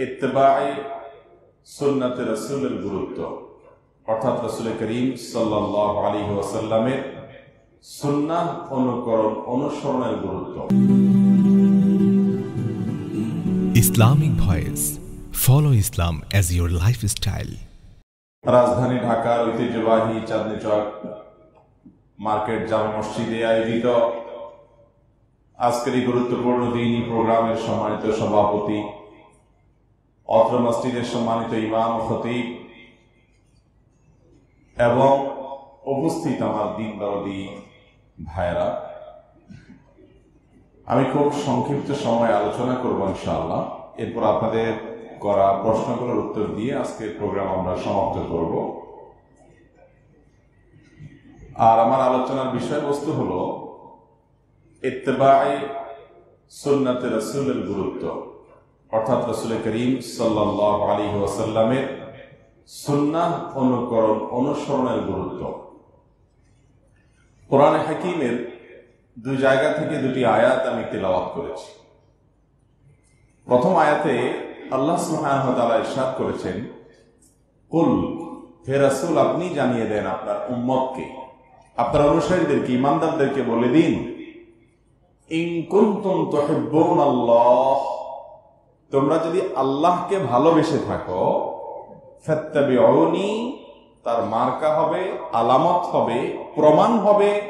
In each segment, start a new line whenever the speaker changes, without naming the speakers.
ইত্তেবায় সুন্নাতে রসুলের গুরুত্ব অর্থাৎ রসুল করিম সাল্লাহ আলী ওয়াসাল্লামের সুন্নাহ অনুকরণ অনুসরণের গুরুত্ব
Islamic Voice. Follow Islam as your lifestyle.
রাজধানী ঢাকার ঐতিহ্যবাহী চাঁদনি চক মার্কেট জামা মসজিদে আয়োজিত আজকের এই গুরুত্বপূর্ণ দিনই প্রোগ্রামের সম্মানিত সভাপতি অত্র মসজিদের সম্মানিত ইমাম খতিব এবং উপস্থিত আমার দিন দরদি ভাইরা আমি খুব সংক্ষিপ্ত সময় আলোচনা করব ইনশাআল্লাহ। এরপর আপনাদের করা প্রশ্নগুলোর উত্তর দিয়ে আজকের প্রোগ্রাম আমরা সমাপ্ত করব। আর আমার আলোচনার বিষয়বস্তু হল ইত্তেবায় সুন্নাতে রসুলের গুরুত্ব। অর্থাৎ রসুল করিম সাল্লাহ আলী ওয়াসাল্লামের সুন্নাহ অনুকরণ, অনুসরণের গুরুত্ব। কোরআনে হাকিমের দুই জায়গা থেকে দুটি আয়াত আমি তেলাওয়াত করেছি। প্রথম আয়াতে আল্লাহ সুহান ইরশাদ করেছেন, কুল, হে রাসূল, আপনি জানিয়ে দেন আপনার উম্মতকে, আপনার অনুসারীদেরকে, ইমানদারদেরকে বলে দিন, ইন কুনতুম তুহিব্বুনাল্লাহ তোমরা যদি আল্লাহকে ভালোবেসে থাকো, ফাত্তাবিউনি, তার মার্কা হবে, আলামত হবে, প্রমাণ হবে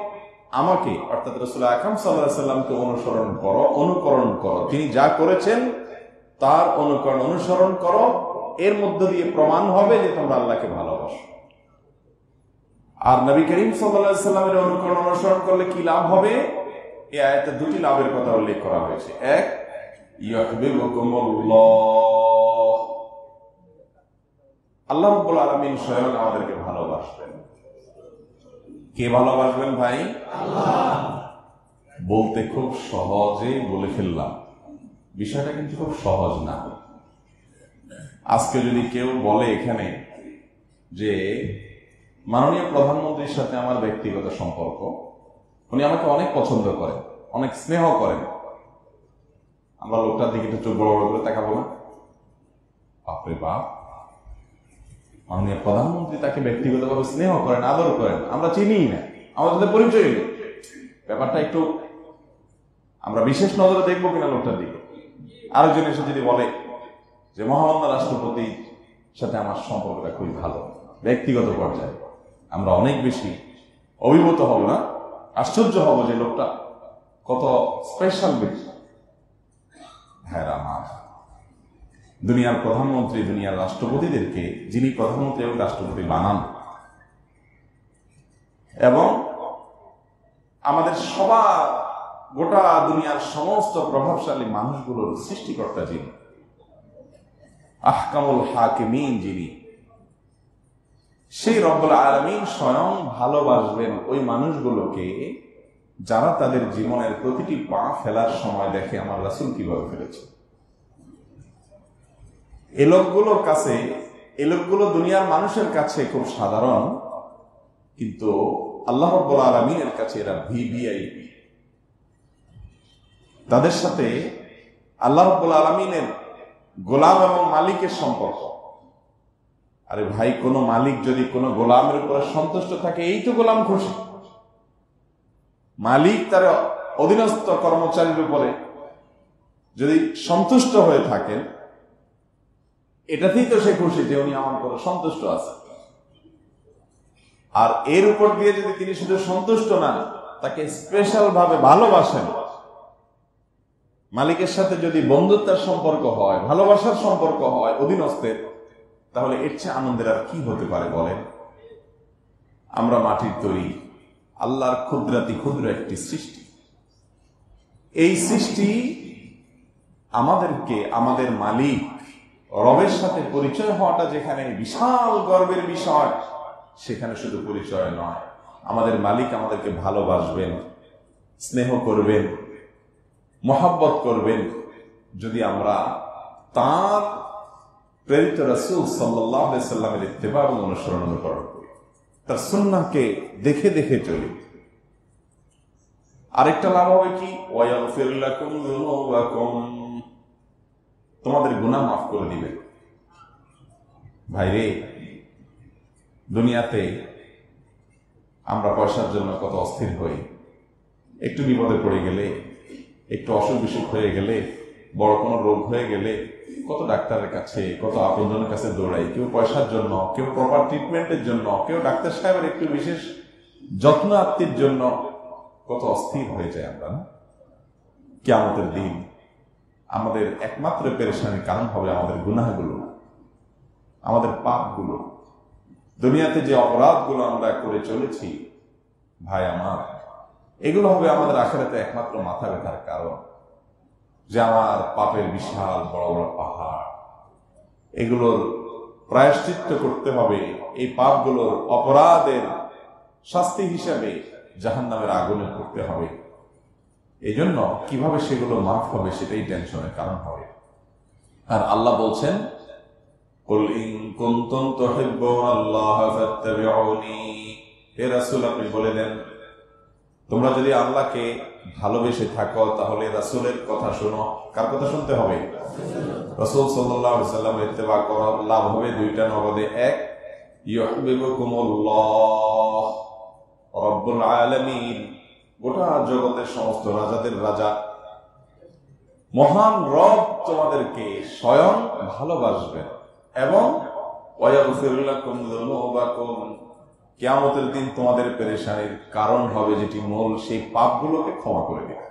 আমাকে। অর্থাৎ রসুল আকাম সাল্লাহ সাল্লামকে অনুসরণ করো, অনুকরণ করো। তিনি যা করেছেন, তার অনুকরণ অনুসরণ করো। এর মধ্য দিয়ে প্রমাণ হবে যে তোমরা আল্লাহকে ভালোবাসো। আর নবী করিম সাল্লামের অনুকরণ অনুসরণ করলে কি লাভ হবে? এই আয়তে দুটি লাভের কথা উল্লেখ করা হয়েছে। এক আল্লাহ রব্বুল আলমিন স্বয়ং আমাদেরকে ভালোবাসবেন। কে ভালোবাসবেন ভাই? বলতে খুব সহজে বলে ফেললাম। বিষয়টা কিন্তু খুব সহজ না। আজকে যদি কেউ বলে এখানে যে, মাননীয় প্রধানমন্ত্রীর সাথে আমার ব্যক্তিগত সম্পর্ক, উনি আমাকে অনেক পছন্দ করেন, অনেক স্নেহ করেন। আমরা লোকটার দিকে একটু বড় বড় করে তাকাবো না? বাপরে বাপ। মাননীয় প্রধানমন্ত্রী তাকে ব্যক্তিগতভাবে স্নেহ করেন, আদর করেন, আমরা চিনি না আমাদের সাথে পরিচয় নেই। ব্যাপারটা একটু আমরা বিশেষ নজরে দেখব কিনা লোকটার দিকে। আরেকজন এসে যদি বলে যে, মহামান্য রাষ্ট্রপতি, সাথে আমার সম্পর্কটা খুবই ভালো, ব্যক্তিগত পর্যায়ে আমরা অনেক বেশি অভিভূত হব না? আশ্চর্য হব যে লোকটা কত স্পেশাল ব্যক্তি। হ্যাঁ দুনিয়ার প্রধানমন্ত্রী, দুনিয়ার রাষ্ট্রপতিদেরকে যিনি প্রধানমন্ত্রী এবং রাষ্ট্রপতি বানান, এবং আমাদের সবার, গোটা দুনিয়ার সমস্ত প্রভাবশালী মানুষগুলোর সৃষ্টিকর্তা যিনি, আহকামুল হাকিমিন যিনি, সেই রব্বুল আলমিন স্বয়ং ভালোবাসবেন ওই মানুষগুলোকে যারা তাদের জীবনের প্রতিটি পা ফেলার সময় দেখে আমার রাসুল কীভাবে ফেলেছে। এ লোকগুলোর কাছে, এ লোকগুলো দুনিয়ার মানুষের কাছে খুব সাধারণ, কিন্তু আল্লাহ আলমিনের কাছে এরা ভিভিআইপি। তাদের সাথে আল্লাহ আলমিনের গোলাম এবং মালিকের সম্পর্ক। আরে ভাই, কোন মালিক যদি কোন গোলামের উপরে সন্তুষ্ট থাকে, এই তো গোলাম খুশি। মালিক তার অধীনস্থ কর্মচারীর উপরে যদি সন্তুষ্ট হয়ে থাকেন, এটাতেই তো সে খুশি যে উনি আমার উপরে সন্তুষ্ট আছে আর এর উপর দিয়ে যদি তিনি শুধু সন্তুষ্ট না, তাকে স্পেশাল ভাবে ভালোবাসেন, মালিকের সাথে যদি বন্ধুত্বের সম্পর্ক হয়, ভালোবাসার সম্পর্ক হয় অধীনস্থের, তাহলে এর চেয়ে আনন্দের আর কি হতে পারে বলেন? আমরা মাটির তৈরি। আল্লাহর ক্ষুদ্রাতি ক্ষুদ্র একটি সৃষ্টি। এই সৃষ্টি আমাদেরকে, আমাদের মালিক, রবের সাথে পরিচয় হওয়াটা যেখানে বিশাল গর্বের বিষয়, সেখানে শুধু পরিচয় নয়। আমাদের মালিক আমাদেরকে ভালোবাসবেন, স্নেহ করবেন, মহাব্বত করবেন। যদি আমরা তার প্রেরিত রাসুল সাল্লাহ সাল্লামের ইত্তেবা এবং অনুসরণ অনুকরণ করি। তার সুন্নাকে দেখে দেখে চলি। আরেকটা লাভ হবে কি? তোমাদের গুনাহ মাফ করে দিবে। ভাইরে, দুনিয়াতে আমরা পয়সার জন্য কত অস্থির হই। একটু বিপদে পড়ে গেলে, একটু অসুখ বিসুখ হয়ে গেলে, বড় কোনো রোগ হয়ে গেলে কত ডাক্তারের কাছে, কত আপনজনের কাছে দৌড়াই, কেউ পয়সার জন্য, কেউ প্রপার ট্রিটমেন্টের জন্য, কেউ ডাক্তার সাহেবের একটু বিশেষ যত্ন আত্মীর জন্য, কত অস্থির হয়ে যায় আমরা, না? কেমতের দিন আমাদের একমাত্র পেরেশানির কারণ হবে আমাদের গুনাহগুলো, আমাদের পাপগুলো। দুনিয়াতে যে অপরাধগুলো আমরা করে চলেছি, ভাই আমার, এগুলো হবে আমাদের আখেরাতে একমাত্র মাথা ব্যথার কারণ। যে আমার পাপের বিশাল বড় বড় পাহাড় এগুলোর প্রায়শ্চিত্ত করতে হবে এই পাপগুলোর অপরাধের শাস্তি হিসাবে জাহান নামের আগুনে করতে হবে এই জন্য কিভাবে সেগুলো মাফ হবে সেটাই টেনশনের কারণ হবে আর আল্লাহ বলছেন قل إن كنتم تحبون الله فاتبعوني হে রাসূল আপনি বলে দেন তোমরা যদি আল্লাহকে ভালোবেসে থাকো, তাহলে রাসূলের কথা শোনো। কার কথা শুনতে হবে? রাসূল সাল্লাম ইত্তেবা করার লাভ হবে দুইটা নগদে। এক গোটা জগতের সমস্ত রাজাদের রাজা। মহান রব তোমাদেরকে স্বয়ং ভালোবাসবেন এবং কেয়ামতের দিন তোমাদের পেরেশানির কারণ হবে যেটি মূল, সেই পাপগুলোকে ক্ষমা করে দেবে।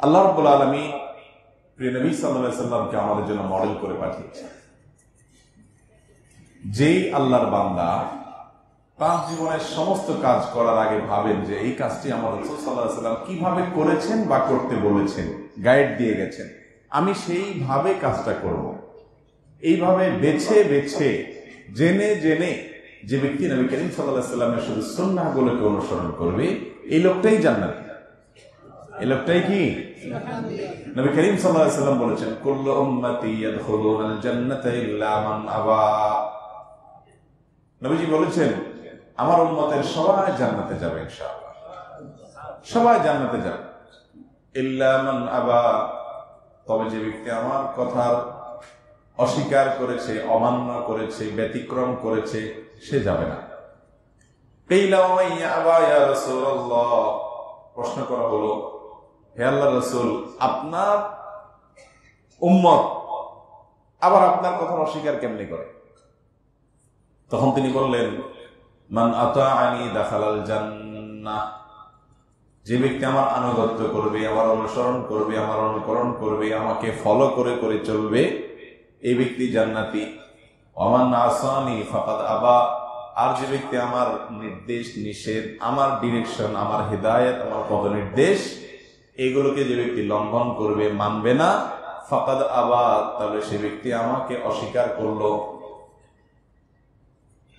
আল্লাহ রব্বুল আলমী প্রিয় নবী সাল্লাহ আমাদের জন্য মডেল করে পাঠিয়েছে যেই আল্লাহর বান্দা তার জীবনের সমস্ত কাজ করার আগে ভাবেন যে এই কাজটি আমার রসুল্লাহাম কীভাবে করেছেন বা করতে বলেছেন গাইড দিয়ে গেছেন। আমি সেইভাবে কাজটা করব। এইভাবে বেছে বেছে জেনে জেনে যে ব্যক্তি নবী করিম সাল্লাহ সাল্লামের শুধু সন্ন্যাগুলোকে অনুসরণ করবে এই লোকটাই জান্নাত। এই লোকটাই কি? নবী করিম সাল্লাহ সাল্লাম বলেছেন কুল্লু উম্মতি ইয়াদখুলুনাল জান্নাতা ইল্লা মান আবা। নবীজি বলেছেন আমার উন্মতের সবাই জান্নাতে যাবে ইনশাআল্লাহ। সবাই জান্নাতে যাবে। আবা। তবে যে ব্যক্তি আমার কথার অস্বীকার করেছে, অমান্য করেছে, ব্যতিক্রম করেছে, সে যাবে না। প্রশ্ন করা হলো, হে আল্লাহ রসুল, আপনার উম্মত আবার আপনার কথা অস্বীকার কেমনি করে? তখন তিনি বললেন, মান আতাআনি দাখালাল জান্নাহ। যে ব্যক্তি আমার আনুগত্য করবে, আমার অনুসরণ করবে, আমার অনুকরণ করবে, আমাকে ফলো করে করে চলবে, এই ব্যক্তি জান্নাতি। অমান আসানি ফাকাদ আবা। আর যে ব্যক্তি আমার নির্দেশ, নিষেধ, আমার ডিরেকশন আমার হেদায়ত আমার পদ নির্দেশ এগুলোকে যে ব্যক্তি লঙ্ঘন করবে, মানবে না, ফাকাদ আবা, তাহলে সে ব্যক্তি আমাকে অস্বীকার করল।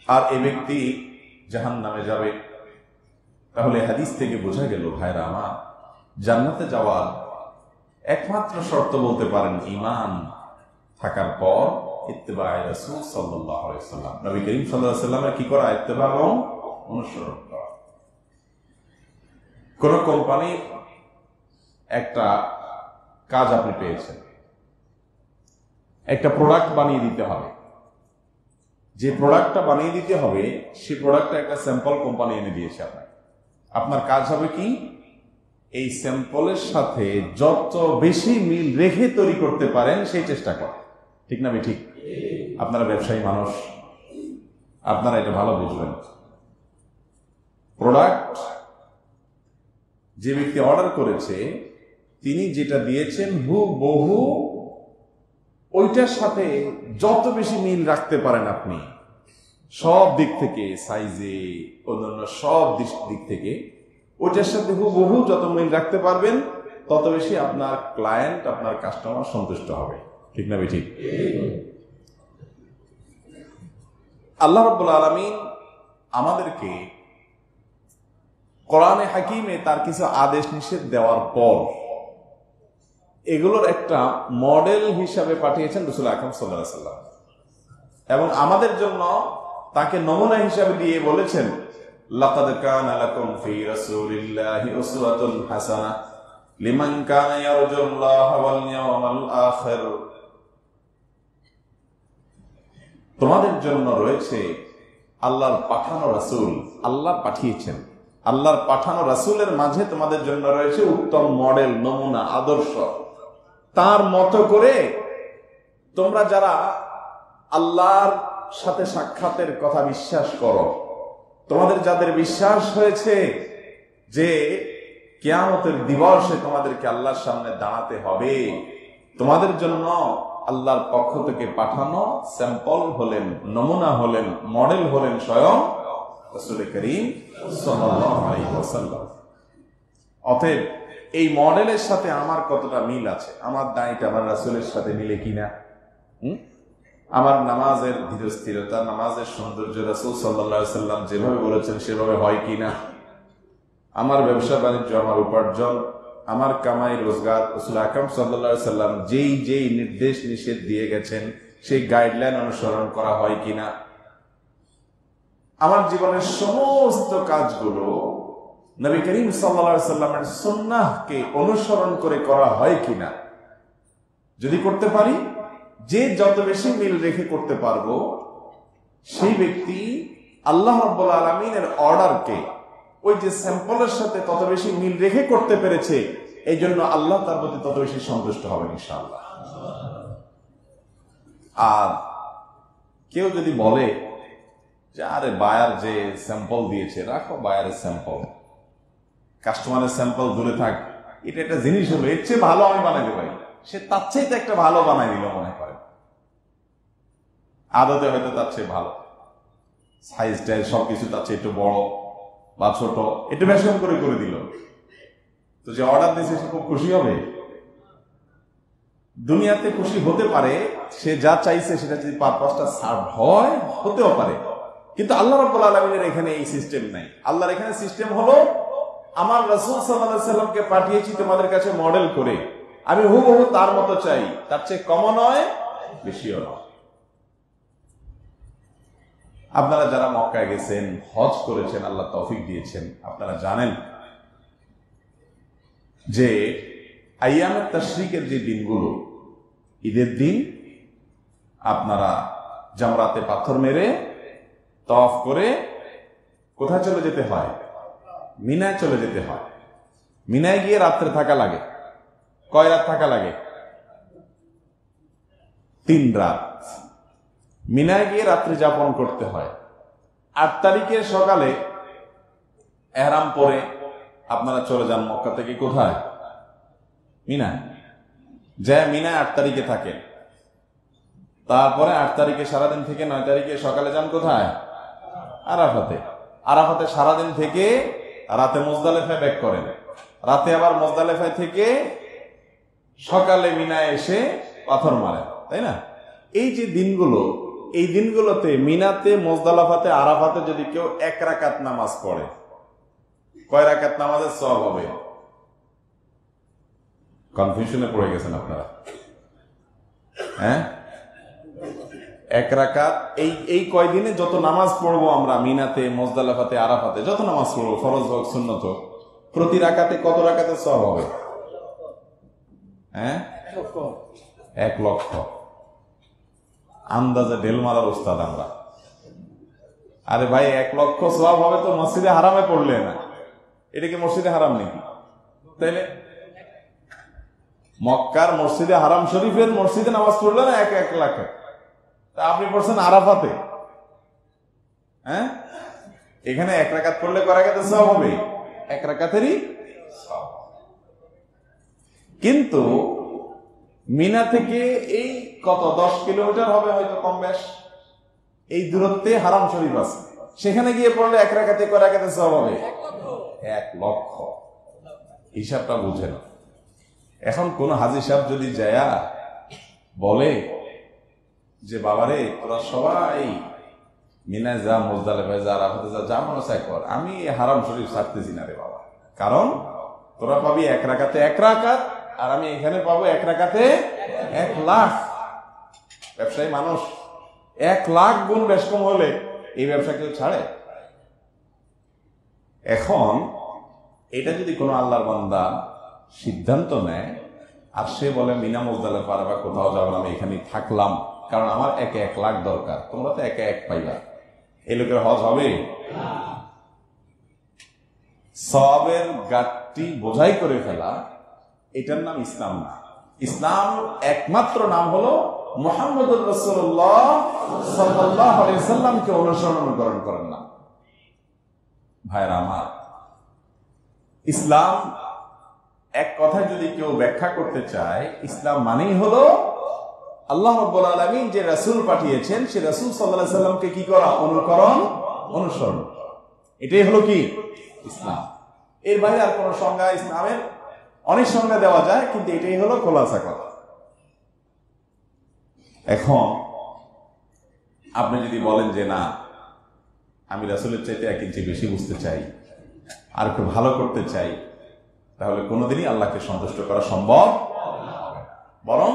আর এ ব্যক্তি জাহান নামে যাবে। তাহলে হাদিস থেকে বোঝা গেল, ভাইরা আমার, জান্নাতে যাওয়ার একমাত্র শর্ত বলতে পারেন ইমান থাকার পর করিম সাল্লামের কি করা? ইত্তেবা কোম্পানির একটা কাজ আপনি পেয়েছেন, একটা প্রোডাক্ট বানিয়ে দিতে হবে। যে প্রোডাক্টটা বানিয়ে দিতে হবে, সেই প্রোডাক্টটা একটা স্যাম্পল কোম্পানি এনে দিয়েছে আপনার আপনার কাজ হবে কি? এই স্যাম্পলের সাথে যত বেশি মিল রেখে তৈরি করতে পারেন, সেই চেষ্টা করেন। ঠিক না ঠিক? আপনারা ব্যবসায়ী মানুষ, আপনারা এটা ভালো বুঝবেন। প্রোডাক্ট যে ব্যক্তি অর্ডার করেছে, তিনি যেটা দিয়েছেন হু বহু ওইটার সাথে যত বেশি মিল রাখতে পারেন আপনি সব দিক থেকে সাইজে অন্যান্য সব দিক থেকে, ওইটার সাথে বহু যত মিল রাখতে পারবেন, তত বেশি আপনার ক্লায়েন্ট আপনার কাস্টমার সন্তুষ্ট হবে। ঠিক না ঠিক আল্লাহ রব্বুল আলমিন আমাদেরকে কোরআনে হাকিমে তার কিছু আদেশ নিষেধ দেওয়ার পর এগুলোর একটা মডেল হিসাবে পাঠিয়েছেন রসুল আকরম সাল্লাহ সাল্লাম এবং আমাদের জন্য তাকে নমুনা হিসাবে দিয়ে বলেছেন হাসানা তোমাদের জন্য রয়েছে আল্লাহর পাঠানো রাসুল, আল্লাহ পাঠিয়েছেন। আল্লাহর পাঠানো রাসূলের মাঝে তোমাদের জন্য রয়েছে উত্তম মডেল, নমুনা, আদর্শ। তার মতো করে তোমরা যারা আল্লাহর সাথে সাক্ষাতের কথা বিশ্বাস করো। তোমাদের যাদের বিশ্বাস হয়েছে যে কেয়ামতের দিবসে তোমাদেরকে আল্লাহর সামনে দাঁড়াতে হবে, তোমাদের জন্য আল্লাহর পক্ষ থেকে পাঠানো স্যাম্পল হলেন, নমুনা হলেন, মডেল হলেন স্বয়ং অতএব এই মডেলের সাথে আমার কতটা মিল আছে? আমার দাঁড়িটা আমার রাসুলের সাথে মিলে কিনা? হুম? আমার নামাজের ধীরস্থিরতা নামাজের সৌন্দর্য রাসুল সাল্লা সাল্লাম যেভাবে বলেছেন সেভাবে হয় কিনা আমার ব্যবসা বাণিজ্য, আমার উপার্জন, আমার কামাই, রোজগার, রসুল আকরম সাল্লা সাল্লাম যেই যেই নির্দেশ নিষেধ দিয়ে গেছেন, সেই গাইডলাইন অনুসরণ করা হয় কিনা আমার জীবনের সমস্ত কাজগুলো নবী করিম সাল্লা সাল্লামের সন্ন্যাহকে অনুসরণ করে করা হয় কিনা যদি করতে পারি যে যত বেশি মিল রেখে করতে পারব, সেই ব্যক্তি আল্লাহ রব্বুল আলমিনের অর্ডারকে ওই যে স্যাম্পলের সাথে তত বেশি মিল রেখে করতে পেরেছে এই জন্য আল্লাহ তার প্রতি তত বেশি সন্তুষ্ট হবে ইনশাআল্লাহ। আর কেউ যদি বলে যে, আরে বায়ার যে স্যাম্পল দিয়েছে, রাখো বায়ারের স্যাম্পল। কাস্টমারের স্যাম্পল দূরে থাক। এটা একটা জিনিস হলো, এর চেয়ে ভালো আমি বানাইতে পারি। সে তার চাইতে একটা ভালো বানাই দিল মনে করে আদতে হয়তো তার চেয়ে ভালো। সাইজ টাইজ সবকিছু তার চেয়ে একটু বড় বা ছোট। একটু বেশন করে করে দিল। তো যে অর্ডার দিয়েছে, সে খুব খুশি হবে। দুনিয়াতে খুশি হতে পারে, সে যা চাইছে সেটা যদি পারপাসটা সার্ভ হয়, হতেও পারে। কিন্তু আল্লাহ রব্বুল আলমিনের এখানে এই সিস্টেম নাই। আল্লাহর এখানে সিস্টেম হলো, আমার রসুল সাল্লাহ সাল্লামকে পাঠিয়েছি তোমাদের কাছে মডেল করে। আমি হুবহু তার মতো চাই। তার চেয়ে কমও নয়, বেশিও নয়। আপনারা যারা মক্কায় গেছেন, হজ করেছেন, আল্লাহ তৌফিক দিয়েছেন, আপনারা জানেন যে আইয়ামের তাশরিকের যে দিনগুলো, ঈদের দিন আপনারা জামরাতে পাথর মেরে তফ করে কোথায় চলে যেতে হয়? মিনায় চলে যেতে হয়। মিনায় গিয়ে রাত্রে থাকা লাগে। কয় রাত থাকা লাগে? তিন রাত। মিনায় গিয়ে রাত্রি যাপন করতে হয়। আট তারিখের সকালে এহরাম পরে আপনারা চলে যান মক্কা থেকে কোথায়? মিনা যে মিনা আট তারিখে থাকে তারপরে আট তারিখে সারাদিন থেকে নয় তারিখে সকালে যান কোথায়? আরাফাতে। আরাফাতে সারাদিন থেকে রাতে মোজদালেফায় ব্যাক করেন। রাতে আবার মোজদালেফায় থেকে সকালে মিনায় এসে পাথর মারেন, তাই না? এই যে দিনগুলো এই দিনগুলোতে মিনাতে, মোজদালাফাতে, আরাফাতে যদি কেউ এক রাকাত নামাজ পড়ে, কয় রাকাত নামাজের সব হবে? কনফিউশনে পড়ে গেছেন আপনারা। হ্যাঁ? এক রাকাত, এই এই কয়দিনে যত নামাজ পড়ব আমরা, মিনাতে, মোজদালাফাতে, আরাফাতে, যত নামাজ পড়ব, ফরজ হোক, সুন্নত প্রতি রাকাতে কত রাকাতে সব হবে? হ্যাঁ? এক লক্ষ। আন্দাজে ঢেল মারার ওস্তাদ আমরা। আরে ভাই, এক লক্ষ সব হবে তো মসজিদে হারামে পড়লে না। এটা কি মসজিদে হারাম নাকি? তাইলে মক্কার মসজিদে হারাম শরীফের মসজিদে নামাজ পড়লে না এক এক লাখ? তা আপনি পড়ছেন আরাফাতে। হ্যাঁ? এখানে এক রাকাত পড়লে করাকাতে সব হবে? এক রাকাতেরই কিন্তু মিনা থেকে এই কত? দশ কিলোমিটার হবে হয়তো কম বেশ। এই দূরত্বে হারাম শরীফ আছে। সেখানে গিয়ে পড়লে এক রাখাতে কয় রাখাতে সব হবে? এক লক্ষ। হিসাবটা বুঝে না এখন কোন হাজি সাহেব যদি যায়া বলে যে বাবারে তোরা সবাই মিনায় যা মোজদালে ভাই যা রাফাতে যা যা মনে চাই কর। আমি হারাম শরীফ ছাড়তেছি না রে বাবা। কারণ তোরা পাবি এক রাখাতে এক রাখাত আর আমি এখানে পাবো এক রাখাতে এক লাখ। ব্যবসায়ী মানুষ। এক লাখ গুণ বেশ কম হলে এই ব্যবসা কেউ ছাড়ে? এখন এটা যদি কোনো আল্লাহর বান্দা সিদ্ধান্ত নেয়, আর সে বলে, মিনা মুজদালে পারে বা কোথাও যাব আমি এখানে থাকলাম, কারণ আমার একে এক লাখ দরকার, তোমরা তো একে এক পাইবা। এই লোকের হজ হবে? সবের গাঠটি বোঝাই করে ফেলা, এটার নাম ইসলাম না। ইসলাম একমাত্র নাম হলো মোহাম্মদ রসুল্লাহ সাল্লাহ সাল্লামকে অনুসরণ অনুকরণ করেন না। ভাইরা আমার, ইসলাম এক কথায় যদি কেউ ব্যাখ্যা করতে চায়, ইসলাম মানেই হলো আল্লাহ রব্বুল আলমিন যে রাসূল পাঠিয়েছেন, সে রাসূল সাল্লাহ সাল্লামকে কি করা? অনুকরণ, অনুসরণ। এটাই হলো কি? ইসলাম। এর বাইরে আর কোন সংজ্ঞা ইসলামের অনেক সংজ্ঞা দেওয়া যায়, কিন্তু এটাই হলো খোলাসা কথা। এখন আপনি যদি বলেন যে না, আমি রাসুলের চাইতে এক ইঞ্চি বেশি বুঝতে চাই, আর একটু ভালো করতে চাই, তাহলে কোনোদিনই আল্লাহকে সন্তুষ্ট করা সম্ভব বরং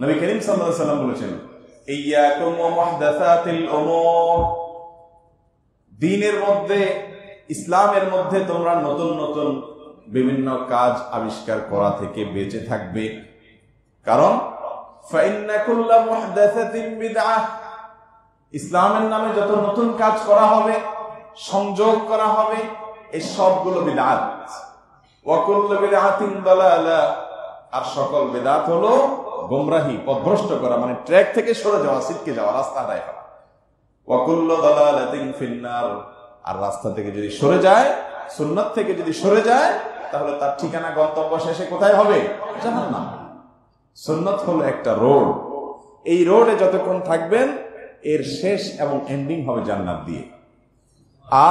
নবী করিম আলাইহি সাল্লাম বলেছেন দ্বীনের মধ্যে, ইসলামের মধ্যে তোমরা নতুন নতুন বিভিন্ন কাজ আবিষ্কার করা থেকে বেঁচে থাকবে। কারণ ইসলামের নামে যত নতুন কাজ করা হবে, সংযোগ করা হবে এই সবগুলো বিদাত আর সকল বেদাত হলো গোমরাহি, পথভ্রষ্ট করা মানে ট্র্যাক থেকে সরে যাওয়া সিটকে যাওয়া, রাস্তা আদায় করা। ওয়াকুল্ল দালালাতিন ফিন্নার। আর রাস্তা থেকে যদি সরে যায়, সুন্নাত থেকে যদি সরে যায়, তাহলে তার ঠিকানা, গন্তব্য শেষে কোথায় হবে? জাহান্নাম। সুন্নাত হলো একটা রোড। এই রোডে যতক্ষণ থাকবেন, এর শেষ এবং এন্ডিং হবে জান্নাত দিয়ে।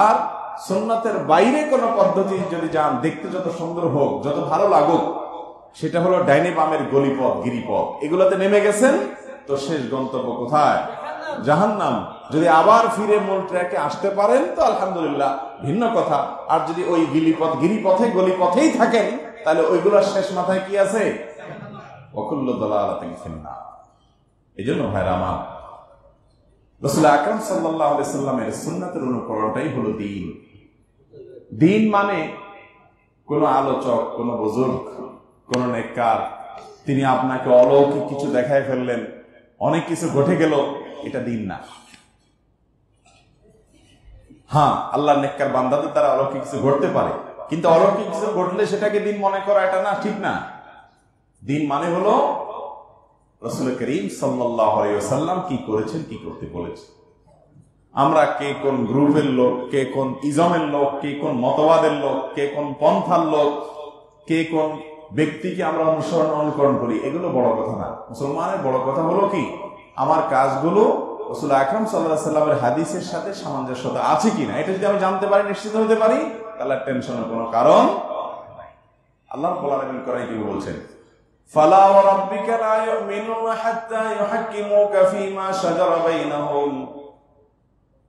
আর সুন্নাতের বাইরে কোন পদ্ধতি যদি যান, দেখতে যত সুন্দর হোক, যত ভালো লাগুক, সেটা হলো ডাইনে বামের গলিপথ, গিরিপথ। এগুলোতে নেমে গেছেন, তো শেষ গন্তব্য কোথায়? জাহান্নাম। যদি আবার ফিরে মূল ট্র্যাকে আসতে পারেন, তো আলহামদুলিল্লাহ, ভিন্ন কথা। আর যদি ওই গিলিপথ গিরিপথে গলিপথেই থাকেন, তাহলে ওইগুলোর শেষ মাথায় কি আছে? অকুল্ল দলালা থেকে ফিন্না এই জন্য ভাইরা আমার রসুল আকরম সাল্লাহ সাল্লামের সুন্নাতের অনুকরণটাই হলো দিন। দিন মানে কোন আলোচক, কোন বুজুর্গ, কোন নেককার, তিনি আপনাকে অলৌকিক কিছু দেখায় ফেললেন, অনেক কিছু ঘটে গেল, এটা দিন না। হ্যাঁ আল্লাহ নেককার বান্দাদের দ্বারা অলৌকিক কিছু ঘটতে পারে, কিন্তু অলৌকিক কিছু ঘটলে সেটাকে দিন মনে করা এটা না, ঠিক না। দিন মানে হলো রসুল করিম সাল্লাম কি করেছেন, কি করতে বলেছেন। আমরা কে কোন গ্রুপের লোক, কে কোন ইজমের লোক, কে কোন মতবাদের লোক, কে কোন পন্থার লোক, কে কোন ব্যক্তিকে আমরা অনুসরণ, অনুকরণ করি, এগুলো বড় কথা না। মুসলমানের বড় কথা হলো কি, আমার কাজগুলো রসুল আকরম সাল্লাহ সাল্লামের হাদিসের সাথে সামঞ্জস্যতা আছে কিনা, এটা যদি আমি জানতে পারি, নিশ্চিত হতে পারি, তাহলে টেনশনের কোনো কারণ আল্লাহ বলার করাই কি বলছেন? فلا وربك لا يؤمنون حتى يحكموك فيما شجر بينهم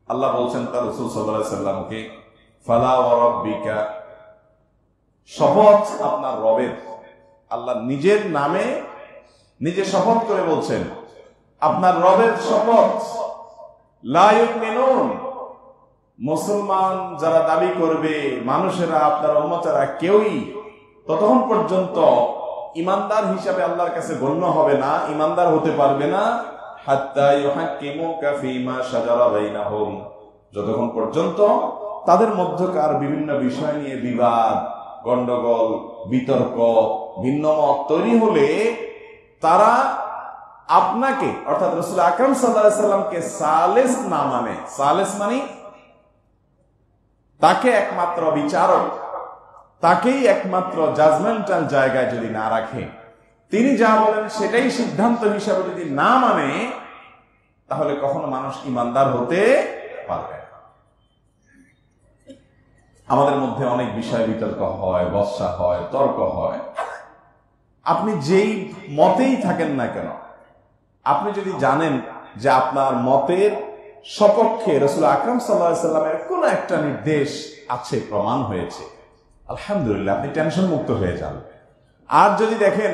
আল্লাহ বলছেন তার রসুল সাল্লাহ সাল্লামকে ফালা ওয়ারাব্বিকা শপথ আপনার রবের আল্লাহ নিজের নামে নিজে শপথ করে বলছেন আপনার রবের শপথ লায়ক মেনুন মুসলমান যারা দাবি করবে মানুষেরা আপনার উম্মতেরা কেউই ততক্ষণ পর্যন্ত ইমানদার হিসাবে আল্লাহর কাছে গণ্য হবে না, ইমানদার হতে পারবে না। যতক্ষণ পর্যন্ত তাদের মধ্যকার বিভিন্ন বিষয় নিয়ে বিবাদ, গন্ডগোল, বিতর্ক ভিন্ন মত তৈরি হলে তারা আপনাকে, অর্থাৎ রসুল আকরম সাল্লাহ সাল্লামকে সালেস না মানে সালেস মানে তাকে একমাত্র বিচারক তাকেই একমাত্র জাজমেন্টাল জায়গায় যদি না রাখে, তিনি যা বলেন সেটাই সিদ্ধান্ত হিসাবে যদি না মানে তাহলে কখনো মানুষ ইমানদার হতে পারবে আমাদের মধ্যে অনেক বিষয় বিতর্ক হয়, বর্ষা হয়, তর্ক হয়। আপনি যেই মতেই থাকেন না কেন, আপনি যদি জানেন যে আপনার মতের সপক্ষে রসুল আকরম সাল্লা সাল্লামের কোন একটা নির্দেশ আছে, প্রমাণ হয়েছে আলহামদুলিল্লাহ, আপনি টেনশন মুক্ত হয়ে যান। আর যদি দেখেন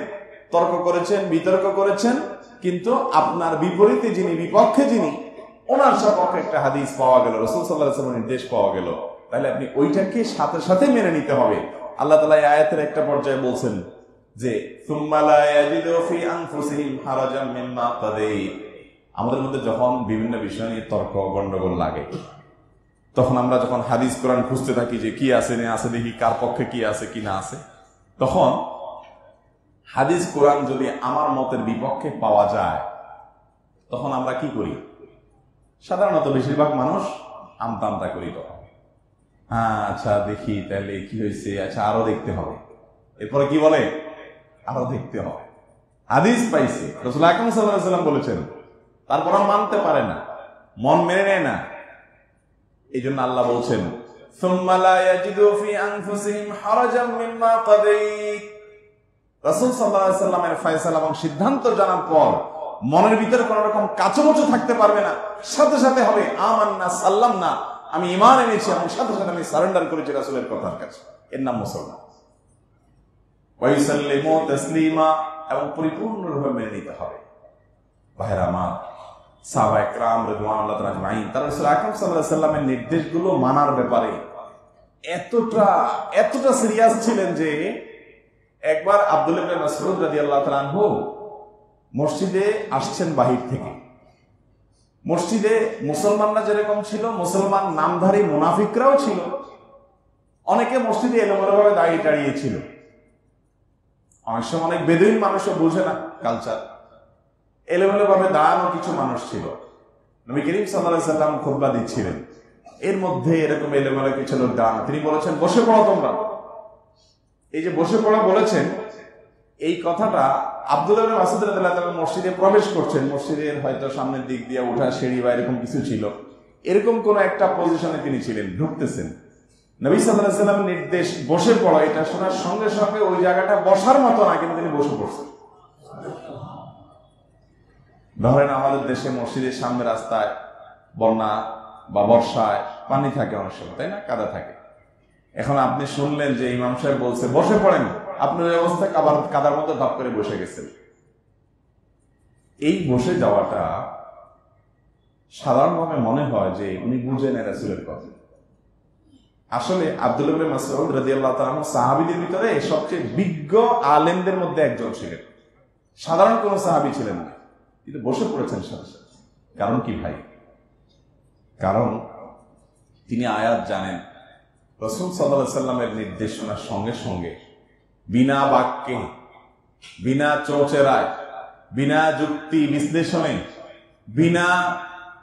তর্ক করেছেন, বিতর্ক করেছেন, কিন্তু আপনার বিপরীতে যিনি বিপক্ষে যিনি, ওনার সপক্ষে একটা হাদিস পাওয়া গেল, রসুল সাল্লাহ নির্দেশ পাওয়া গেল। তাহলে আপনি ওইটাকে সাথে সাথে মেনে নিতে হবে। আল্লাহ তালা আয়াতের একটা পর্যায়ে বলছেন যে। আমাদের মধ্যে যখন বিভিন্ন বিষয় নিয়ে তর্ক, গন্ডগোল লাগে তখন আমরা যখন হাদিস কোরআন খুঁজতে থাকি যে কি আছে, না আছে, দেখি কার পক্ষে কি আছে, কি না আছে, তখন হাদিস কোরআন যদি আমার মতের বিপক্ষে পাওয়া যায়, তখন আমরা কি করি? সাধারণত বেশিরভাগ মানুষ আমতা আমতা করি তখন হ্যাঁ আচ্ছা দেখি তাহলে কি হয়েছে আচ্ছা আরও দেখতে হবে। এরপরে কি বলে? আরও দেখতে হবে। হাদিস পাইছে। রসুল আকরম বলেছেন, তারপর মানতে পারে না, মন মেনে নেয় না। এই জন্য আল্লাহ বলছেন সিদ্ধান্ত জানার পর মনের ভিতরে থাকতে পারবে না। সাথে সাথে হবে সাল্লাম না আমি ইমান এনেছি এবং সাথে সাথে আমি সারেন্ডার করেছি রাসুলের কথার কাছে। এর নাম মুসলমান। এবং পরিপূর্ণরূপে মেনে নিতে হবে। ভাইরা মা সাহাবা একরাম রিদওয়ানুল্লাহ তাআলা আজমাইন তারা রাসূল আকরাম আলাইহি সাল্লামের নির্দেশগুলো মানার ব্যাপারে এতটা এতটা সিরিয়াস ছিলেন যে একবার আব্দুল ইবনে মাসউদ রাদিয়াল্লাহু তাআলা আনহু মসজিদে আসছেন বাহির থেকে। মসজিদে মুসলমানরা যেরকম ছিল, মুসলমান নামধারী মুনাফিকরাও ছিল। অনেকে মসজিদে এলোমেলোভাবে দাঁড়িয়ে দাঁড়িয়ে ছিল। অনেক সময় অনেক বেদুইন মানুষও বুঝে না কালচার এলোমেলো ভাবে দাঁড়ানো কিছু মানুষ ছিল। নবী করিম সাল্লাহ সাল্লাম খুববা দিচ্ছিলেন। এর মধ্যে এরকম এলোমেলো কিছু লোক দাঁড়ানো। তিনি বলেছেন, বসে পড়ো তোমরা। এই যে বসে পড়া বলেছেন, এই কথাটা আব্দুল মাসুদ মসজিদে প্রবেশ করছেন। মসজিদের হয়তো সামনের দিক দিয়ে ওঠা সিঁড়ি বা এরকম কিছু ছিল। এরকম কোন একটা পজিশনে তিনি ছিলেন, ঢুকতেছেন। নবী সাল্লাহ সাল্লামের নির্দেশ, বসে পড়া। এটা শোনার সঙ্গে সঙ্গে ওই জায়গাটা বসার মতো না, কিন্তু তিনি বসে পড়ছেন। ধরেন আমাদের দেশে মসজিদের সামনে রাস্তায় বন্যা বা বর্ষায় পানি থাকে অনেক সময়, তাই না? কাদা থাকে। এখন আপনি শুনলেন যে ইমাম সাহেব বলছে, বসে পড়েন আপনি ওই অবস্থায় কাবার, কাদার মধ্যে ধপ করে বসে গেছেন। এই বসে যাওয়াটা সাধারণভাবে মনে হয় যে উনি বুঝেন রাসুলের কথা। আসলে আব্দুল মাসুদ রাজি আল্লাহ সাহাবিদের ভিতরে সবচেয়ে বিজ্ঞ আলেমদের মধ্যে একজন ছিলেন। সাধারণ কোন সাহাবি ছিলেন না। কিন্তু বসে পড়েছেন সাথে কারণ কি ভাই? কারণ তিনি আয়াত জানেন, রসুল সাল্লাহ সাল্লামের নির্দেশনার সঙ্গে সঙ্গে বিনা বাক্যে, বিনা চৌচেরায়, বিনা যুক্তি বিশ্লেষণে, বিনা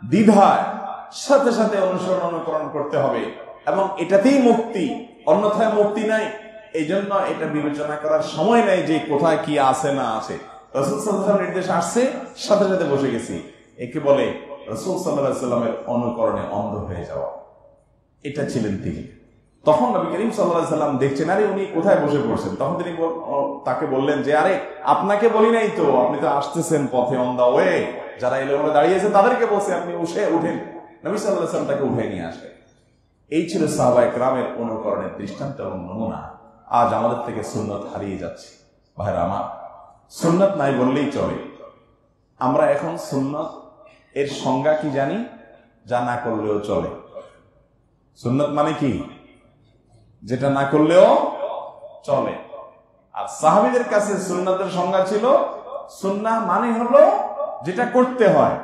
দ্বিধায় সাথে সাথে অনুসরণ অনুকরণ করতে হবে। এবং এটাতেই মুক্তি, অন্যথায় মুক্তি নাই। এই জন্য এটা বিবেচনা করার সময় নাই যে কোথায় কি আছে না আছে। রসুল সাল্লাহ নির্দেশ আসছে, সাথে সাথে বসে গেছি। একে বলে, রসুল সাল্লাহ অনুকরণে অন্ধ হয়ে যাওয়া। এটা ছিলেন তিনি। তখন নবী করিম সাল্লাহ সাল্লাম দেখছেন, আরে, উনি কোথায় বসে পড়ছেন? তখন তিনি তাকে বললেন যে, আরে, আপনাকে বলি নাই তো, আপনি তো আসতেছেন পথে অন দা ওয়ে যারা এলো বলে দাঁড়িয়েছে তাদেরকে বলছে, আপনি উঠে, উঠেন। নবী সাল্লাহ সাল্লাম তাকে উঠে নিয়ে আসে এই ছিল সাহবাই গ্রামের অনুকরণের দৃষ্টান্ত এবং নমুনা। আজ আমাদের থেকে সুন্নত হারিয়ে যাচ্ছে। ভাইরা, আমার সুন্নত নাই বললেই চলে। আমরা এখন সুন্নত এর সংজ্ঞা কি জানি? যা না করলেও চলে। সুন্নত মানে কি? যেটা না করলেও চলে। আর সাহাবিদের কাছে সুন্নতের সংজ্ঞা ছিল, সুন্না মানে হলো যেটা করতে হয়।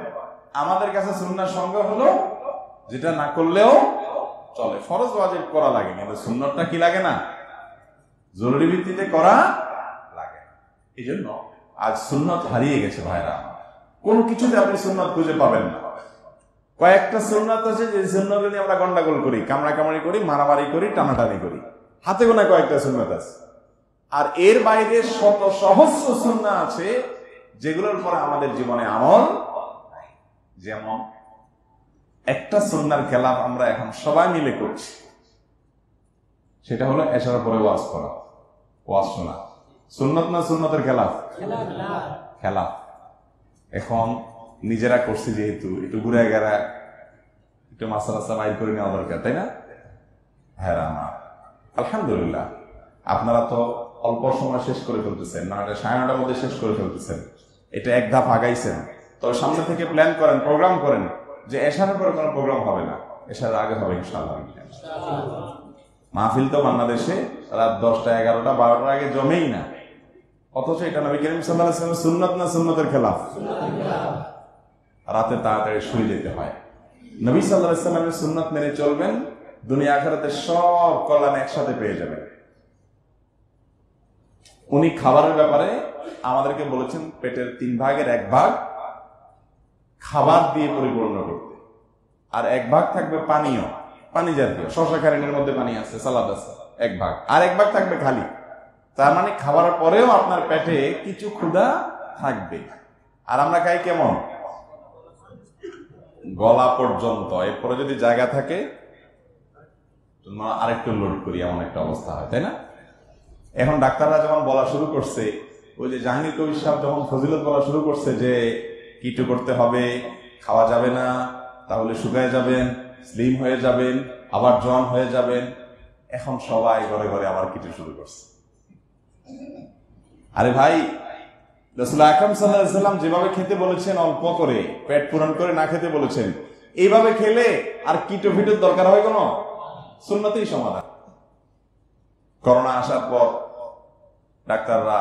আমাদের কাছে সুন্নার সংজ্ঞা হলো যেটা না করলেও চলে। ফরজ ওয়াজিব করা লাগে, কিন্তু সুন্নতটা কি লাগে না? জরুরি ভিত্তিতে করা এই জন্য আজ সুন্নত হারিয়ে গেছে ভাইরা। কোনো কিছুতে আপনি সুন্নত খুঁজে পাবেন না। কয়েকটা সুন্নত আছে যে সুন্নত নিয়ে আমরা গন্ডাগোল করি কামড়া কামড়ি করি, মারামারি করি, টানাটানি করি। হাতে গোনা কয়েকটা সুন্নত আছে। আর এর বাইরে শত সহস্র সুন্না আছে, যেগুলোর পরে আমাদের জীবনে আমল যেমন একটা সুন্নার খেলাফ আমরা এখন সবাই মিলে করছি। সেটা হলো এসার পরে ওয়াজ করা, ওয়াজ শোনা। সুন্নত না সুন্নতের খেলাফ? খেলাফ। এখন নিজেরা করছি যেহেতু একটু ঘুরে গেরা একটু মাসা রাস্তা বাইর করে নেওয়া দরকার তাই না? হ্যাঁ আলহামদুলিল্লাহ। আপনারা তো অল্প সময় শেষ করে ফেলতেছেন নয়টা সাড়ে নটার মধ্যে শেষ করে ফেলতেছেন। এটা এক ধাপ আগাইছেন। তো সামনে থেকে প্ল্যান করেন প্রোগ্রাম করেন যে এসার পরে কোনো প্রোগ্রাম হবে না। এসার আগে হবে ইনশাল্লাহ মাহফিল তো বাংলাদেশে রাত দশটা এগারোটা বারোটার আগে জমেই না। অথচ এটা নবী করিম সাল্লাহ সুন্নত না সুন্নতের খেলাফ? রাতে তাড়াতাড়ি শুয়ে যেতে হয়। নবী সাল্লাহ সাল্লামের সুন্নত মেনে চলবেন, দুনিয়া আখেরাতে সব কল্যাণ একসাথে পেয়ে যাবেন। উনি খাবারের ব্যাপারে আমাদেরকে বলেছেন, পেটের তিন ভাগের এক ভাগ খাবার দিয়ে পরিপূর্ণ করতে। আর এক ভাগ থাকবে পানীয়, পানি জাতীয়। শশা খারিনের মধ্যে পানি আছে, সালাদ আছে, এক ভাগ। আর এক ভাগ থাকবে খালি। তার মানে খাবার পরেও আপনার পেটে কিছু ক্ষুধা থাকবে। আর আমরা খাই কেমন? গলা পর্যন্ত। এরপরে যদি জায়গা থাকে আরেকটু লোড করি, এমন একটা অবস্থা হয়, তাই না? এখন ডাক্তাররা যখন বলা শুরু করছে, ওই যে জাহাঙ্গীর কবির সাহেব যখন ফজিলত বলা শুরু করছে যে কিটু করতে হবে, খাওয়া যাবে না, তাহলে শুকায় যাবেন স্লিম হয়ে যাবেন, আবার জন হয়ে যাবেন, এখন সবাই ঘরে ঘরে আবার কিটু শুরু করছে। আরে ভাই, রসুল আকরম সাল্লাম যেভাবে খেতে বলেছেন অল্প করে, পেট পূরণ করে না খেতে বলেছেন, এইভাবে খেলে আর কিটো ফিটোর দরকার হয় কোনো? সুন্নতেই সমাধান। করোনা আসার পর ডাক্তাররা,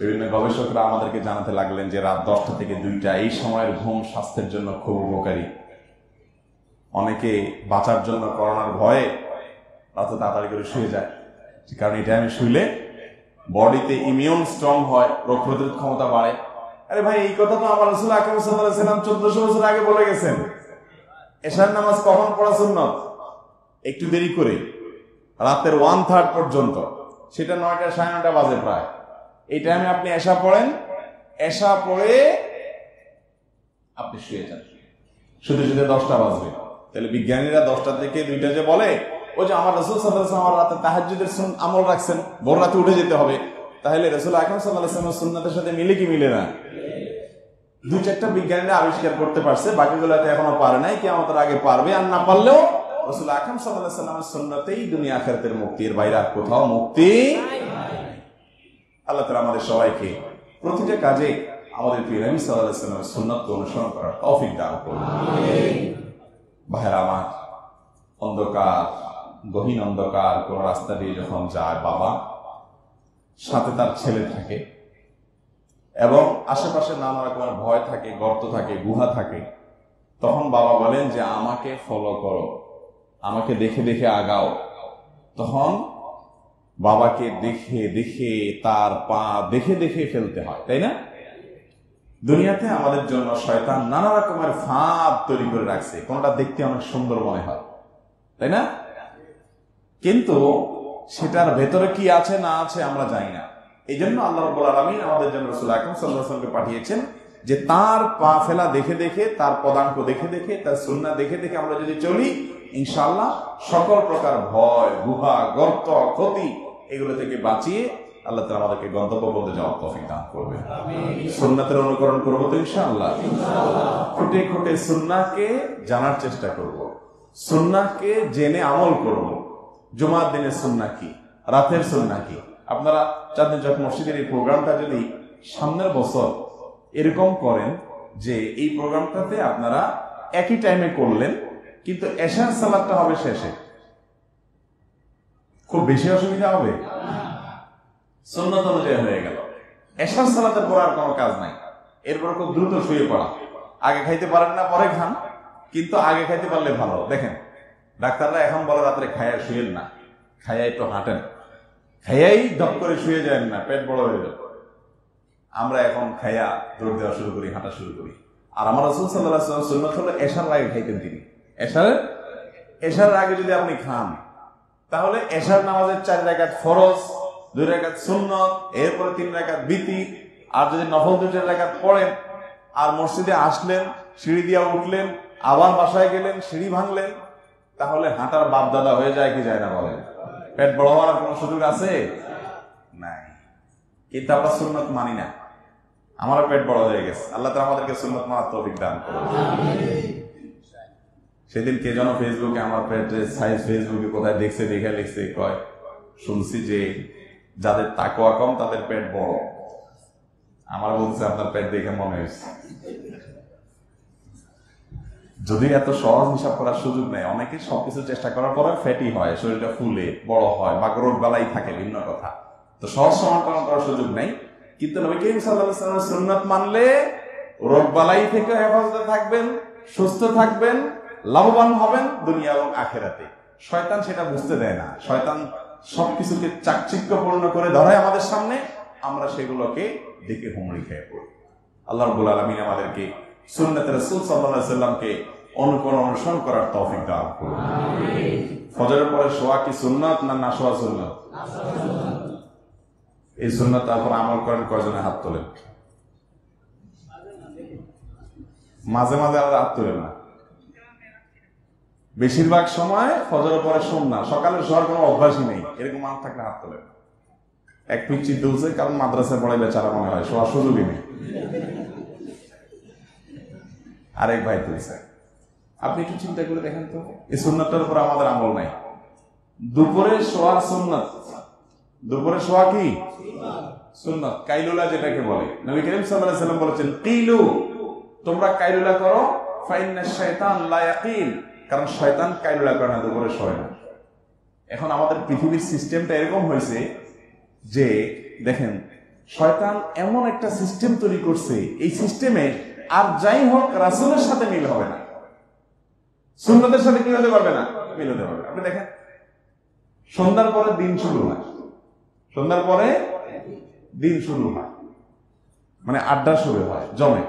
বিভিন্ন গবেষকরা আমাদেরকে জানাতে লাগলেন যে রাত দশটা থেকে দুইটা, এই সময়ের ঘুম স্বাস্থ্যের জন্য খুব উপকারী। অনেকে বাঁচার জন্য করোনার ভয়ে রাতে তাড়াতাড়ি করে শুয়ে যায়, কারণ এই টাইমে শুইলে বডিতে ইমিউন স্ট্রং হয়, রোগ প্রতিরোধ ক্ষমতা বাড়ে। আরে ভাই, এই কথা তো আমার রসুল আকাম সাল্লাম চোদ্দশো বছর আগে বলে গেছেন। এশার নামাজ কখন পড়া সুন্নত? একটু দেরি করে। রাতের ওয়ান থার্ড পর্যন্ত। সেটা নয়টা সাড়ে নয়টা বাজে প্রায়। এই টাইমে আপনি এসা পড়েন। এসা পড়ে আপনি শুয়ে যান। শুধু শুধু দশটা বাজবে। তাহলে বিজ্ঞানীরা দশটা থেকে দুইটা যে বলে ও যে আমার রসুল সাল্লাহ আমার রাতে তাহাজুদের আমল রাখছেন, ভোর রাতে উঠে যেতে হবে। তাহলে রসুল আকরম সাল্লাহ সুন্নাতের সাথে মিলে কি মিলে না? দুই চারটা বিজ্ঞানীরা আবিষ্কার করতে পারছে বাকিগুলোতে এখনও পারে নাই কি আমাদের আগে পারবে। আর না পারলেও রসুল আকরম সাল্লাহ সাল্লামের সুন্নতেই দুনিয়া আখেরাতের মুক্তির বাইরে আর কোথাও মুক্তি আল্লাহ তালা আমাদের সবাইকে প্রতিটা কাজে আমাদের প্রিয় নবী সাল্লাহ সাল্লামের সুন্নতকে অনুসরণ করার তৌফিক দান করুন। ভাইরা আমার, অন্ধকার গহীন অন্ধকার, কোন রাস্তা দিয়ে যখন যায় বাবা, সাথে তার ছেলে থাকে এবং আশেপাশে নানা রকমের ভয় থাকে, গর্ত থাকে, গুহা থাকে। তখন বাবা বলেন যে, আমাকে ফলো করো, আমাকে দেখে দেখে আগাও। তখন বাবাকে দেখে দেখে তার পা দেখে দেখে ফেলতে হয়, তাই না? দুনিয়াতে আমাদের জন্য শয়তান নানা রকমের ফাঁদ তৈরি করে রাখছে, কোনটা দেখতে অনেক সুন্দর মনে হয়, তাই না? কিন্তু সেটার ভেতরে কি আছে না আছে আমরা জানি না। এই জন্য আল্লাহ রব্বুল আলমিন আমাদের জন্য রসুল আকরম সাল্লাহামকে পাঠিয়েছেন যে তার পা ফেলা দেখে দেখে তার পদাঙ্ক দেখে দেখে তার সুন্না দেখে দেখে আমরা যদি চলি ইনশাল্লাহ সকল প্রকার ভয় গুহা গর্ত ক্ষতি এগুলো থেকে বাঁচিয়ে আল্লাহ তালা আমাদেরকে গন্তব্য বলতে যাওয়ার তফিক দান করবে সুন্নাতের অনুকরণ করব তো ইনশাআল্লাহ? খুঁটে খুঁটে সুন্নাকে জানার চেষ্টা করব। সুন্নাকে জেনে আমল করব। জুমার দিনের সুন্না কি? রাতের সুন্না কি? আপনারা চাঁদনি চক মসজিদের এই প্রোগ্রামটা যদি সামনের বছর এরকম করেন যে এই প্রোগ্রামটাতে আপনারা একই টাইমে করলেন, কিন্তু এশার সালাদটা হবে শেষে। খুব বেশি অসুবিধা হবে? সন্ন্যত অনুযায়ী হয়ে গেল। এশার সালাতের পর আর কোনো কাজ নাই। এরপর খুব দ্রুত শুয়ে পড়া। আগে খাইতে পারেন না, পরে খান। কিন্তু আগে খাইতে পারলে ভালো। দেখেন ডাক্তাররা এখন বলে রাত্রে খাইয়া শুয়েন না। খাইয়া একটু হাঁটেন। খাইয়াই ধপ করে শুয়ে যায় না, পেট বড় হয়ে যাবে। আমরা এখন খাইয়া দৌড় দেওয়া শুরু করি, হাঁটা শুরু করি। আর আমার রসুল সাল্লাহ সুন্নত হলো এশার আগে খাইতেন তিনি। এশার? এশার আগে যদি আপনি খান, তাহলে এশার নামাজের চার রেখাত ফরজ, দুই রেখাত সুন্নত, এরপরে তিন রেখাত বিতি। আর যদি নফল দুই রেখাত পড়েন, আর মসজিদে আসলেন, সিঁড়ি দিয়া উঠলেন, আবার বাসায় গেলেন, সিঁড়ি ভাঙলেন তাহলে হাঁটার বাপ দাদা হয়ে যায় কি যায় না বলেন? পেট বড় হওয়ার কোন সুযোগ আছে? নাই। কিন্তু আমরা সুন্নত মানি না। আমারও পেট বড় হয়ে গেছে। আল্লাহ তালা আমাদেরকে সুন্নত মানার দান করুন। সেদিন কে যেন ফেসবুকে আমার পেটের সাইজ ফেসবুকে কোথায় দেখছে, দেখে লিখছে, কয়, শুনছি যে যাদের তাকোয়া কম, তাদের পেট বড়। আমার বলছে, আপনার পেট দেখে মনে হয়েছে। যদি এত সহজ হিসাব করার সুযোগ নেই, অনেকে সবকিছু চেষ্টা করার পরে ফ্যাটি হয়, শরীরটা ফুলে, বড় হয়, বা রোগ বালাই থাকে, ভিন্ন কথা। তো সহজ সমান্তরাল করার সুযোগ নেই। কিন্তু নবী করিম সাল্লাহ সুন্নত মানলে রোগ বালাই থেকে হেফাজতে থাকবেন, সুস্থ থাকবেন, লাভবান হবেন দুনিয়া এবং আখেরাতে। শয়তান সেটা বুঝতে দেয় না। শয়তান সবকিছুকে চাকচিক্যপূর্ণ করে ধরায় আমাদের সামনে, আমরা সেগুলোকে দেখে হুমড়ি খেয়ে পড়ি। আল্লাহ রবুল আলমিন আমাদেরকে সুন্নত রসুল সাল্লাহ সাল্লামকে অনুকরণ অনুসরণ করার তৌফিক করুন ফজরের পরে শোয়া কি সুন্নত না না শোয়া সুন্নত? এই সুন্নত তারপর আমল করেন কয়জনে হাত তোলেন? মাঝে মাঝে আর হাত তোলেন না? বেশিরভাগ সময় ফজরের পরে শোন না। সকালে শোয়ার কোনো অভ্যাসই নেই। এরকম মানুষ থাকলে হাত তোলেন এক পিচ্ছি দুলছে কারণ মাদ্রাসায় পড়ে বেচারা মনে হয়, শোয়ার সুযোগই নেই। আরেক ভাই তুলছে আপনি একটু চিন্তা করে দেখেন তো, এই সুন্নতটার উপর আমাদের আমল নাই। দুপুরে শোয়ার সুন্নত। দুপুরে শোয়া কি? সুন্নত। কাইলুলা যেটাকে বলে। নবী করিম সাল্লাল্লাহু সাল্লাম বলেছেন, কিলু, তোমরা কাইলুলা করো, ফাইন্না শাইতান লা কারণ শয়তান কাইলুলা করে না, দুপুরে শোয় না। এখন আমাদের পৃথিবীর সিস্টেমটা এরকম হয়েছে যে, দেখেন, শয়তান এমন একটা সিস্টেম তৈরি করছে, এই সিস্টেমে আর যাই হোক, রাসুলের সাথে মিল হবে না। সুন্নতের সাথে কি হতে পারবে না? মিল হতে পারবে আপনি দেখেন, সন্ধ্যার পরে দিন শুরু হয়। সন্ধ্যার পরে দিন শুরু হয়। মানে আড্ডা শুরু হয়, জমে।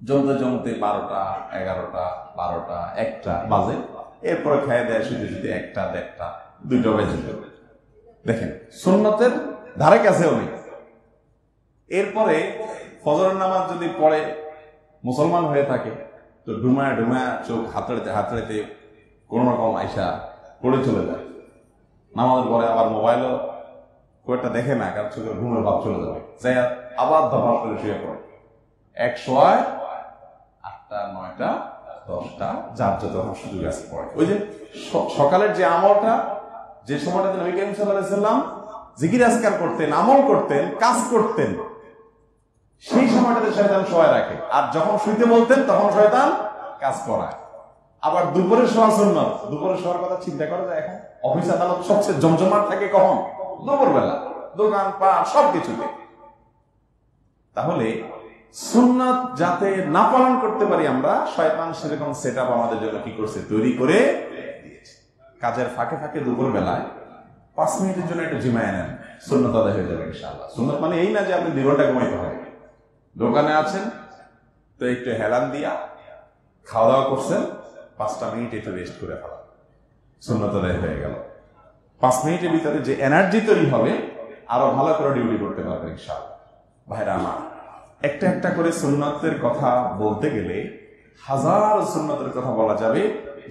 জমতে জমতে বারোটা, এগারোটা, বারোটা, একটা বাজে। এরপরে খেয়ে দেয় শুধু শুধু একটা, দেড়টা, দুইটা বেজে দেখেন, সুন্নতের ধারে কাছে নেই। এরপরে ফজরের নামাজ যদি পড়ে, মুসলমান হয়ে থাকে তো ডুমায় ডুমায় চোখ হাতড়াতে হাতড়াতে কোনো রকম আইসা পড়ে চলে যায়। নামাজের পরে আবার মোবাইলও একটা দেখে না, কারণ চোখের ঘুমের ভাব চলে যাবে। যাই আবার দফা করে শুয়ে পড়ে। একশো আটটা, নয়টা, দশটা, যার যত সুযোগ আছে পড়ে। ওই যে সকালের যে আমলটা, যে সময়টাতে নবী করিম সাল্লাহ সাল্লাম জিকির করতেন, আমল করতেন, কাজ করতেন সেই সময়টাতে শয়তান শোয়া রাখে। আর যখন শুইতে বলতেন, তখন শয়তান কাজ করায়। আবার দুপুরে শোয়া সুন্নত দুপুরে শোয়ার কথা চিন্তা করা যায় এখন? অফিস আদালত সবচেয়ে জমজমাট থাকে কখন? দুপুর বেলা দোকান পাট সবকিছুতে। তাহলে সুন্নত যাতে না পালন করতে পারি আমরা, শয়তান সেরকম সেট আমাদের জন্য কি করছে? তৈরি করে দিয়েছে। কাজের ফাঁকে ফাঁকে দুপুর বেলায় পাঁচ মিনিটের জন্য একটু জিমায় নেন। সুন্নত আদায় হয়ে যাবে সুন্নত মানে এই না যে আপনি দুই ঘণ্টা ঘুমাইতে হবে। দোকানে আছেন, তো একটু হেলান দিয়া খাওয়া দাওয়া করছেন, পাঁচটা মিনিট একটু রেস্ট করে ফেলা শূন্যতা হয়ে গেল। পাঁচ মিনিটের ভিতরে যে এনার্জি তৈরি হবে, আরও ভালো করে ডিউটি করতে পারবে ইনশাল ভাইরা আমার, একটা একটা করে সুন্নতের কথা বলতে গেলে হাজার সুন্নতের কথা বলা যাবে,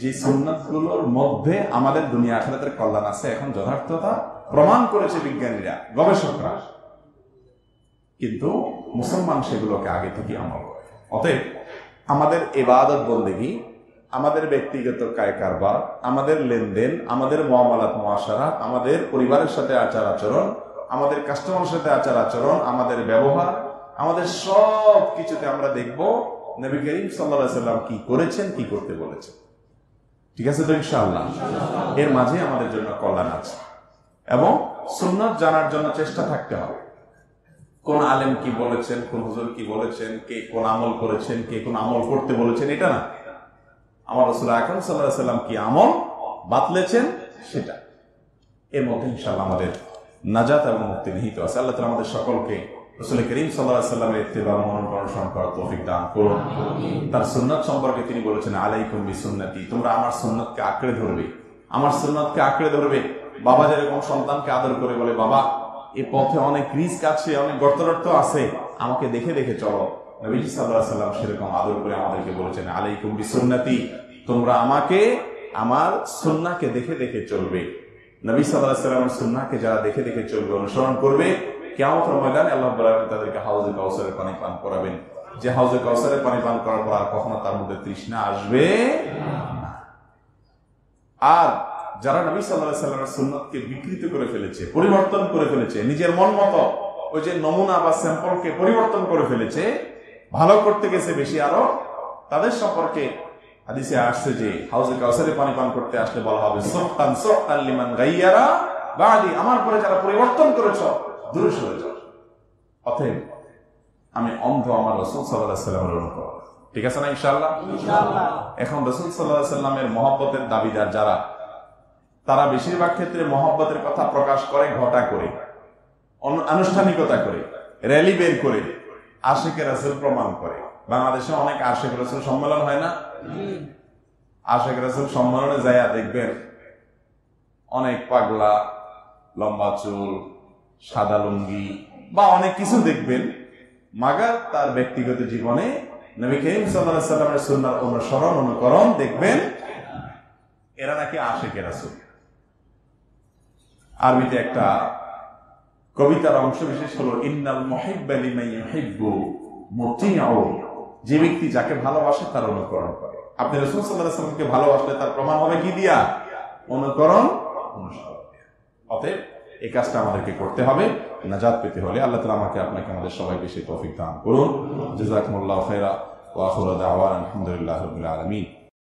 যে সুন্নতগুলোর মধ্যে আমাদের দুনিয়া আখেরাতের কল্যাণ আছে। এখন যথার্থতা প্রমাণ করেছে বিজ্ঞানীরা, গবেষকরা। কিন্তু মুসলমান সেগুলোকে আগে থেকে আমল করে অতএব আমাদের এবাদত বন্দেগী, আমাদের ব্যক্তিগত কায় কারবার, আমাদের লেনদেন, আমাদের মহামালাত, মহাসারাত, আমাদের পরিবারের সাথে আচার আচরণ, আমাদের কাস্টমারের সাথে আচার আচরণ, আমাদের ব্যবহার, আমাদের সব কিছুতে আমরা দেখব নবী করিম সাল্লা সাল্লাম কি করেছেন, কি করতে বলেছেন। ঠিক আছে তো ইনশাআল্লাহ? এর মাঝে আমাদের জন্য কল্যাণ আছে। এবং সুন্নত জানার জন্য চেষ্টা থাকতে হবে। কোন আলেম কি বলেছেন, কোন হুজুর কি বলেছেন, কে কোন আমল করেছেন, কে কোন আমল করতে বলেছেন, এটা না। আমার রসুল আকরম সাল্লাহ সাল্লাম কি আমল বাতলেছেন? সেটা। এর মধ্যে ইনশাল্লাহ আমাদের নাজাত এবং মুক্তি নিহিত আছে। আল্লাহ তালা আমাদের সকলকে রসুল করিম সাল্লাহ সাল্লামের ইত্তেবা অনুসরণ করার তৌফিক দান করুন। তার সুন্নত সম্পর্কে তিনি বলেছেন, আলাইকুম বি সুন্নতি তোমরা আমার সুন্নতকে আঁকড়ে ধরবে। আমার সুন্নতকে আঁকড়ে ধরবে। বাবা যেরকম সন্তানকে আদর করে বলে, বাবা এ পথে অনেক রিস্ক আছে, অনেক গর্তরর্ত আছে। আমাকে দেখে দেখে চলো। নবীজি সাল্লাহ সাল্লাম সেরকম আদর করে আমাদেরকে বলেছেন, আলাইকুম বি সুন্নতি তোমরা আমাকে, আমার সুন্নাকে দেখে দেখে চলবে। নবী সাল্লাহ সাল্লামের সুন্নাকে যারা দেখে দেখে চলবে, অনুসরণ করবে কেমন ময়দানে আল্লাহ বলাবেন তাদেরকে হাউজে কাউসারের পানি পান করাবেন। যে হাউজে কাউসারের পানি পান করার পর আর কখনো তার মধ্যে তৃষ্ণা আসবে আর যারা নবী সাল্লাহ সাল্লামের সুন্নতকে বিকৃত করে ফেলেছে পরিবর্তন করে ফেলেছে নিজের মন মতো ওই যে নমুনা বা স্যাম্পলকে পরিবর্তন করে ফেলেছে ভালো করতে গেছে বেশি আরও তাদের সম্পর্কে হাদিসে আসছে যে হাউজে কাউসারে পানি পান করতে আসলে বলা হবে সোহতান সোহতান লিমান গাইয়ারা বাদি আমার পরে যারা পরিবর্তন করেছ দূরে সরে যাও। অতএব আমি অন্ধ আমার রসুল সাল্লাহ সাল্লামের অনুকরণ। ঠিক আছে না ইনশাল্লাহ এখন রসুল সাল্লাহ সাল্লামের মহব্বতের দাবিদার যারা তারা বেশিরভাগ ক্ষেত্রে মহব্বতের কথা প্রকাশ করে, ঘটা করে আনুষ্ঠানিকতা করে র্যালি বের করে আশেকের রাসুল প্রমাণ করে। বাংলাদেশে অনেক আশেখ রাসুল সম্মেলন হয় না? আশেখ রাসুল সম্মেলনে যাইয়া দেখবেন অনেক পাগলা, লম্বা চুল, সাদা লুঙ্গি, বা অনেক কিছু দেখবেন। মাগার তার ব্যক্তিগত জীবনে নবী করিম অনুসরণ, অনুকরণ দেখবেন এরা নাকি আশেকের রাসুল। আরবিতে একটা কবিতার অংশ বিশেষ হলো, ইন্নাল মহিব্বা যে ব্যক্তি যাকে ভালোবাসে তার অনুকরণ করে। আপনি রাসূল সাল্লামকে ভালোবাসলে তার প্রমাণ হবে কি দিয়া? অনুকরণ অতএব এই কাজটা আমাদেরকে করতে হবে, নাজাত পেতে হলে আল্লাহ তাআলা আমাকে আপনাকে আমাদের সবাইকে সেই তৌফিক দান করুন। জাযাকুমুল্লাহু খাইরা ওয়া আখিরু দাওয়ানা আলহামদুলিল্লাহি আলামিন।